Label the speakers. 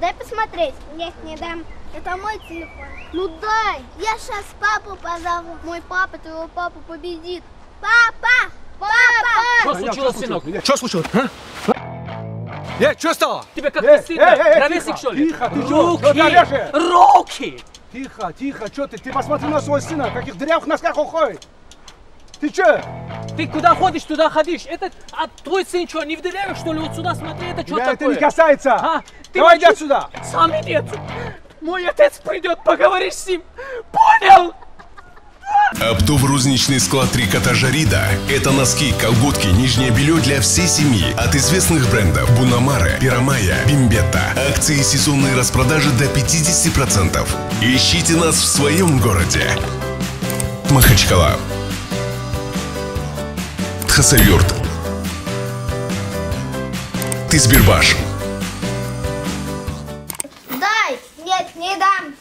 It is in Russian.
Speaker 1: Дай посмотреть. Нет, не дам. Это мой телефон. Ну дай. Я сейчас папу позову. Мой папа твоего папу победит. Папа! Папа!
Speaker 2: Что случилось, сынок?
Speaker 3: Что случилось? а? Э, что стало?
Speaker 2: Тебе как
Speaker 3: Эй,
Speaker 2: не стыдно?
Speaker 3: эй, эй,
Speaker 2: Ровесник, что ли?
Speaker 3: тихо, ты?
Speaker 2: Руки! Руки!
Speaker 3: Тихо, тихо, что ты? Ты посмотри на своего сына, каких дырявых носках он ходит. Ты что?
Speaker 2: Ты куда ходишь, туда ходишь. Это, а твой сын что, не в что ли? Вот сюда смотри, это что такое?
Speaker 3: это не касается.
Speaker 2: А, ты
Speaker 3: Давай иди отсюда.
Speaker 2: Сам иди отсюда. Мой отец придет, поговоришь с ним. Понял?
Speaker 4: Оптов розничный склад трикотажа Жарида – это носки, колготки, нижнее белье для всей семьи. От известных брендов Бунамара, Пирамая, Бимбетта. Акции и сезонные распродажи до 50%. Ищите нас в своем городе. Махачкала. Тхасавюрт. Тызбербаш.
Speaker 1: Дай. Нет, не дам.